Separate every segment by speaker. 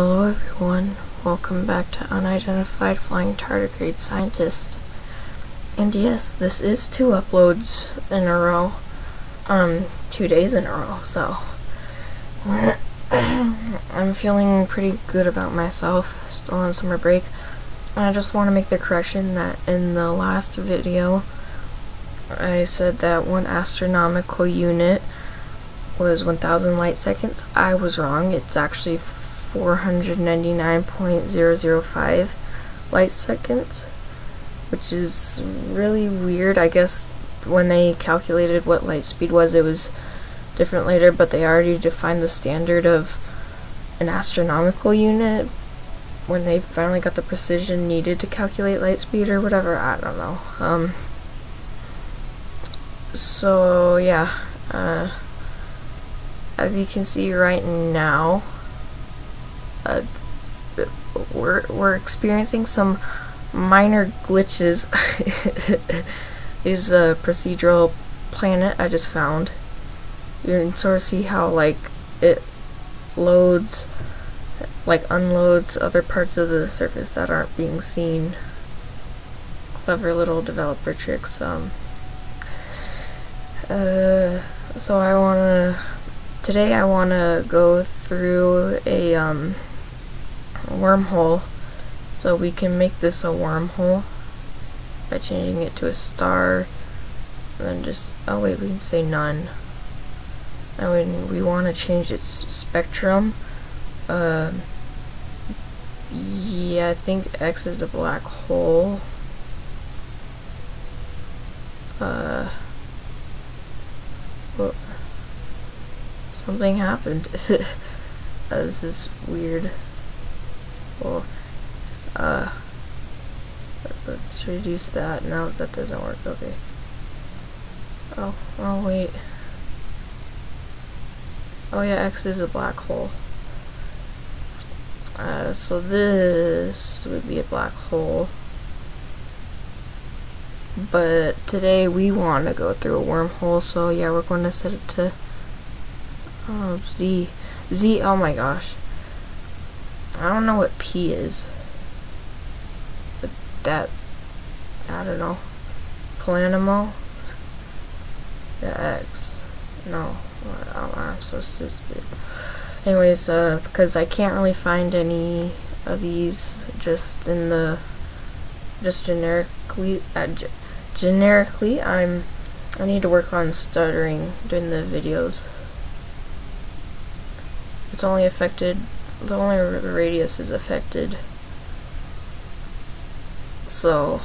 Speaker 1: Hello everyone, welcome back to Unidentified Flying Tardigrade Scientist. And yes, this is two uploads in a row. Um, two days in a row, so. I'm feeling pretty good about myself, still on summer break. And I just want to make the correction that in the last video, I said that one astronomical unit was 1000 light seconds. I was wrong. It's actually 499.005 light seconds, which is really weird. I guess when they calculated what light speed was, it was different later, but they already defined the standard of an astronomical unit when they finally got the precision needed to calculate light speed or whatever. I don't know. Um, so, yeah. Uh, as you can see right now, uh, we're, we're experiencing some minor glitches. is a procedural planet I just found. You can sort of see how like it loads, like unloads other parts of the surface that aren't being seen. Clever little developer tricks. Um, uh, so I wanna today I want to go through a um, wormhole so we can make this a wormhole by changing it to a star and then just oh wait we can say none and when we want to change its spectrum uh, yeah I think X is a black hole uh, well, something happened. uh, this is weird. Well, uh, let's reduce that. No, that doesn't work. Okay. Oh, oh wait. Oh yeah, X is a black hole. Uh, so this would be a black hole. But today we want to go through a wormhole, so yeah, we're going to set it to Oh, Z. Z, oh my gosh. I don't know what P is. But that, I don't know. Planemo? The X. No. Oh, I'm so stupid. Anyways, uh, because I can't really find any of these just in the, just generically, uh, generically, I'm, I need to work on stuttering during the videos. It's only affected, the only radius is affected. So,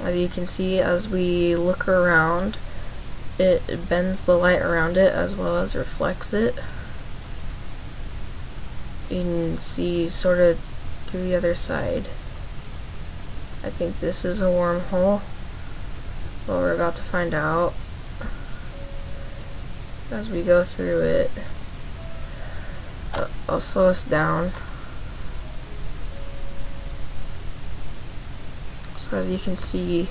Speaker 1: as you can see, as we look around, it bends the light around it as well as reflects it. You can see sort of to the other side. I think this is a wormhole. Well, we're about to find out as we go through it. I'll slow us down. So as you can see,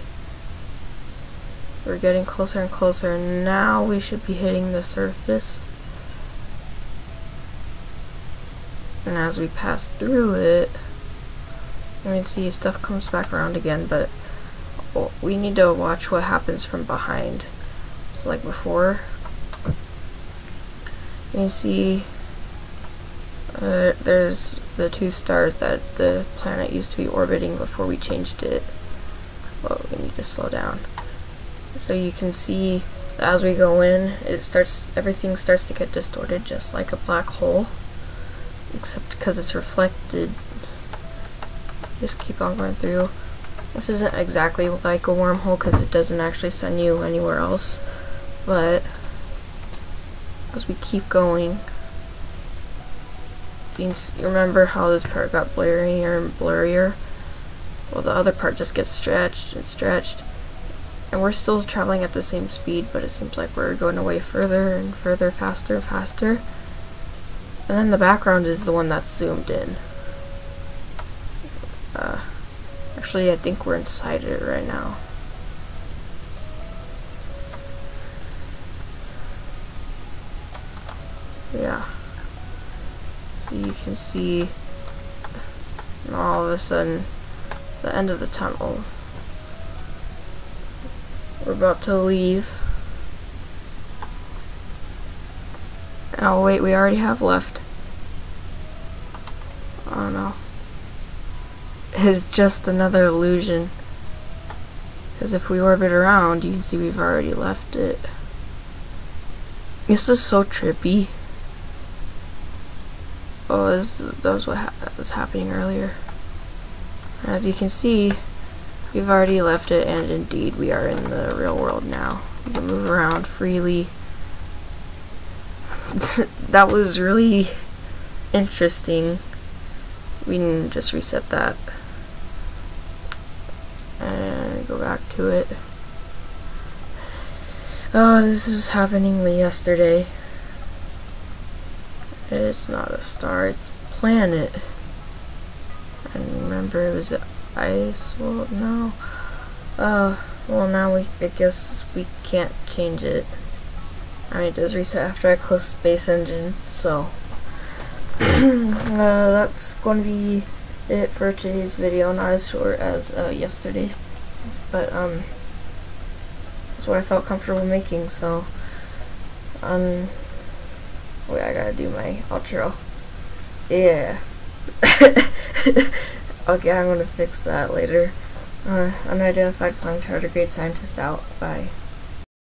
Speaker 1: we're getting closer and closer. Now we should be hitting the surface. And as we pass through it, you can see stuff comes back around again, but we need to watch what happens from behind. So like before, you can see uh, there's the two stars that the planet used to be orbiting before we changed it. Well, we need to slow down. So you can see as we go in, it starts, everything starts to get distorted just like a black hole. Except because it's reflected. Just keep on going through. This isn't exactly like a wormhole because it doesn't actually send you anywhere else. But as we keep going, you remember how this part got blurrier and blurrier? Well, the other part just gets stretched and stretched. And we're still traveling at the same speed, but it seems like we're going away further and further, faster and faster. And then the background is the one that's zoomed in. Uh, actually, I think we're inside it right now. So you can see all of a sudden the end of the tunnel. We're about to leave. Oh wait, we already have left. Oh no. It's just another illusion. Because if we orbit around, you can see we've already left it. This is so trippy. Oh, this, that was what ha was happening earlier. As you can see, we've already left it, and indeed, we are in the real world now. We can move around freely. that was really interesting. We can just reset that and go back to it. Oh, this is happening yesterday. It's not a star, it's a planet. I remember it was an ice, well no. Uh, well now we, I guess we can't change it. I mean it does reset after I close space engine, so. uh, that's going to be it for today's video, not as short as uh, yesterday's, but um, that's what I felt comfortable making, so, um, wait, I gotta do my outro. Yeah. okay, I'm gonna fix that later. Uh, unidentified flying tardigrade scientist out. Bye.